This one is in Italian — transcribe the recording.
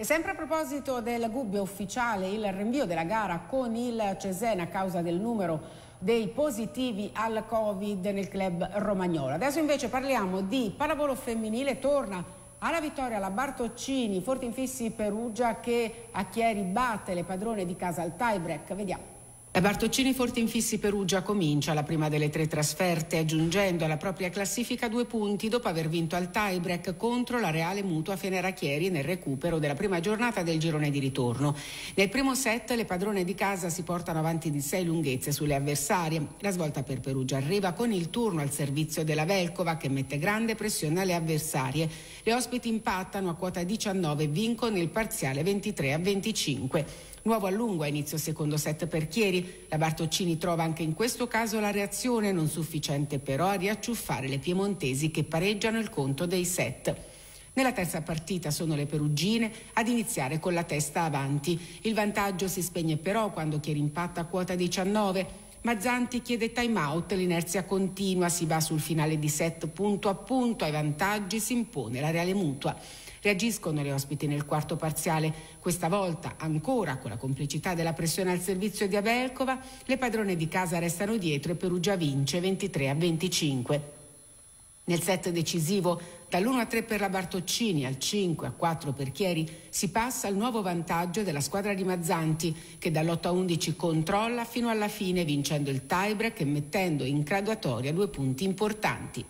E sempre a proposito del Gubbio ufficiale, il rinvio della gara con il Cesena a causa del numero dei positivi al Covid nel club romagnolo. Adesso invece parliamo di pallavolo femminile, torna alla vittoria la Bartoccini, Forti Infissi Perugia che a Chieri batte le padrone di casa al tiebreak. Vediamo. La Bartoccini Forte Infissi Perugia comincia la prima delle tre trasferte aggiungendo alla propria classifica due punti dopo aver vinto al tiebreak contro la Reale Mutua Fenerachieri nel recupero della prima giornata del girone di ritorno. Nel primo set le padrone di casa si portano avanti di sei lunghezze sulle avversarie. La svolta per Perugia arriva con il turno al servizio della Velcova che mette grande pressione alle avversarie. Le ospiti impattano a quota 19 e vincono il parziale 23 a 25. Nuovo a lungo a inizio secondo set per Chieri. La Bartoccini trova anche in questo caso la reazione, non sufficiente però a riacciuffare le piemontesi che pareggiano il conto dei set. Nella terza partita sono le perugine ad iniziare con la testa avanti. Il vantaggio si spegne però quando Chieri impatta a quota 19. Mazzanti chiede time out, l'inerzia continua, si va sul finale di set punto a punto, ai vantaggi si impone la Reale Mutua. Reagiscono le ospiti nel quarto parziale, questa volta ancora con la complicità della pressione al servizio di Abelcova, le padrone di casa restano dietro e Perugia vince 23 a 25. Nel set decisivo, dall'1 a 3 per la Bartoccini al 5 a 4 per Chieri, si passa al nuovo vantaggio della squadra di Mazzanti, che dall'8 a 11 controlla fino alla fine, vincendo il tiebreak e mettendo in graduatoria due punti importanti.